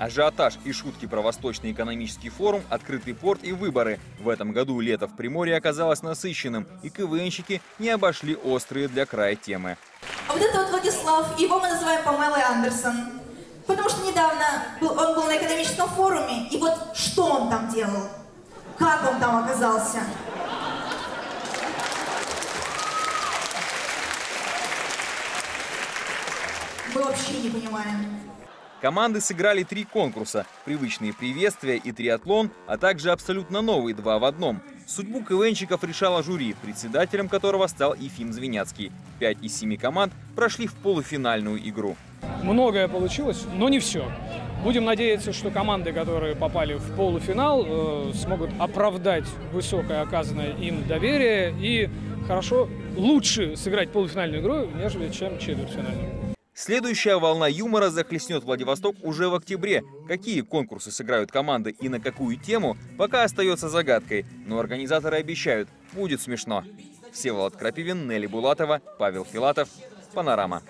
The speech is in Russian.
Ажиотаж и шутки про Восточный экономический форум, открытый порт и выборы. В этом году лето в Приморье оказалось насыщенным, и КВНщики не обошли острые для края темы. А вот это вот Владислав, его мы называем Памелой Андерсон. Потому что недавно был, он был на экономическом форуме, и вот что он там делал? Как он там оказался? Мы вообще не понимаем. Команды сыграли три конкурса – привычные приветствия и триатлон, а также абсолютно новый два в одном. Судьбу КВНщиков решало жюри, председателем которого стал Ефим Звеняцкий. Пять из семи команд прошли в полуфинальную игру. Многое получилось, но не все. Будем надеяться, что команды, которые попали в полуфинал, э, смогут оправдать высокое оказанное им доверие и хорошо, лучше сыграть полуфинальную игру, нежели чем четвертьфинальную. Следующая волна юмора захлестнет Владивосток уже в октябре. Какие конкурсы сыграют команды и на какую тему, пока остается загадкой. Но организаторы обещают, будет смешно. Всеволод Крапивин, Нелли Булатова, Павел Филатов. Панорама.